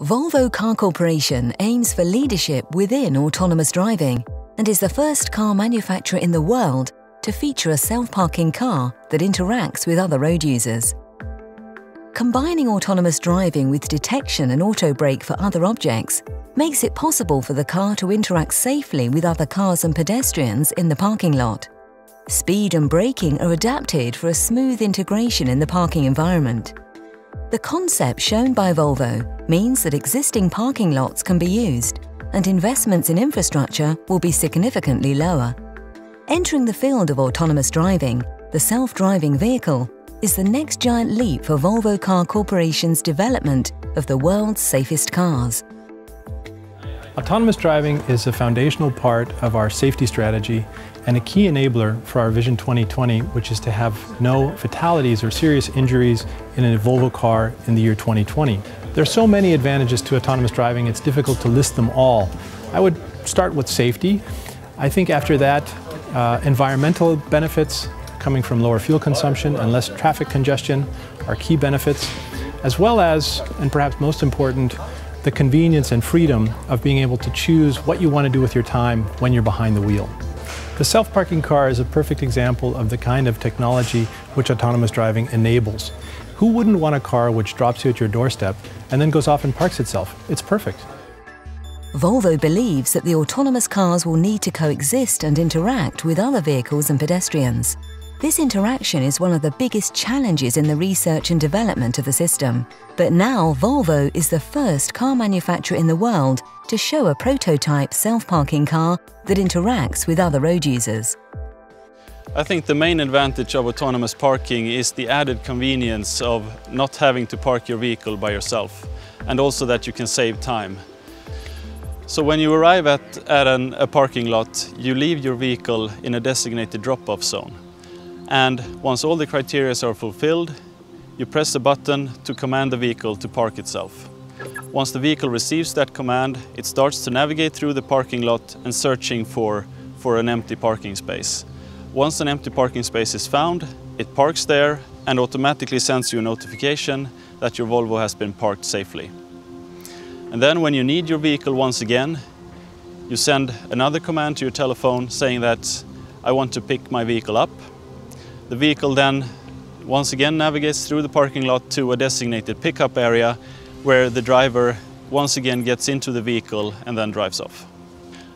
Volvo Car Corporation aims for leadership within autonomous driving and is the first car manufacturer in the world to feature a self-parking car that interacts with other road users. Combining autonomous driving with detection and auto brake for other objects makes it possible for the car to interact safely with other cars and pedestrians in the parking lot. Speed and braking are adapted for a smooth integration in the parking environment. The concept shown by Volvo means that existing parking lots can be used and investments in infrastructure will be significantly lower. Entering the field of autonomous driving, the self-driving vehicle is the next giant leap for Volvo Car Corporation's development of the world's safest cars. Autonomous driving is a foundational part of our safety strategy and a key enabler for our Vision 2020, which is to have no fatalities or serious injuries in a Volvo car in the year 2020. There are so many advantages to autonomous driving, it's difficult to list them all. I would start with safety. I think after that, uh, environmental benefits coming from lower fuel consumption and less traffic congestion are key benefits, as well as, and perhaps most important, the convenience and freedom of being able to choose what you want to do with your time when you're behind the wheel. The self-parking car is a perfect example of the kind of technology which autonomous driving enables. Who wouldn't want a car which drops you at your doorstep and then goes off and parks itself? It's perfect. Volvo believes that the autonomous cars will need to coexist and interact with other vehicles and pedestrians. This interaction is one of the biggest challenges in the research and development of the system. But now Volvo is the first car manufacturer in the world to show a prototype self-parking car that interacts with other road users. I think the main advantage of autonomous parking is the added convenience of not having to park your vehicle by yourself and also that you can save time. So when you arrive at, at an, a parking lot, you leave your vehicle in a designated drop-off zone. And once all the criteria are fulfilled, you press the button to command the vehicle to park itself. Once the vehicle receives that command, it starts to navigate through the parking lot and searching for, for an empty parking space. Once an empty parking space is found, it parks there and automatically sends you a notification that your Volvo has been parked safely. And then when you need your vehicle once again, you send another command to your telephone saying that I want to pick my vehicle up. The vehicle then once again navigates through the parking lot to a designated pickup area where the driver once again gets into the vehicle and then drives off.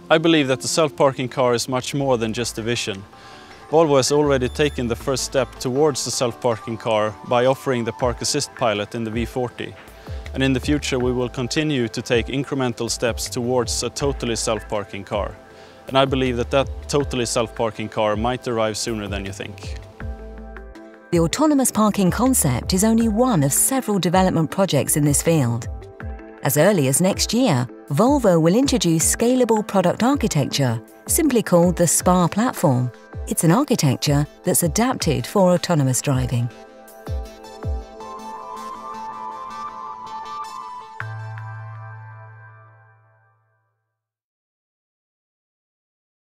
I believe that the self-parking car is much more than just a vision. Volvo has already taken the first step towards the self-parking car by offering the Park Assist pilot in the V40. And in the future we will continue to take incremental steps towards a totally self-parking car. And I believe that that totally self-parking car might arrive sooner than you think. The autonomous parking concept is only one of several development projects in this field. As early as next year, Volvo will introduce scalable product architecture, simply called the SPA platform. It's an architecture that's adapted for autonomous driving.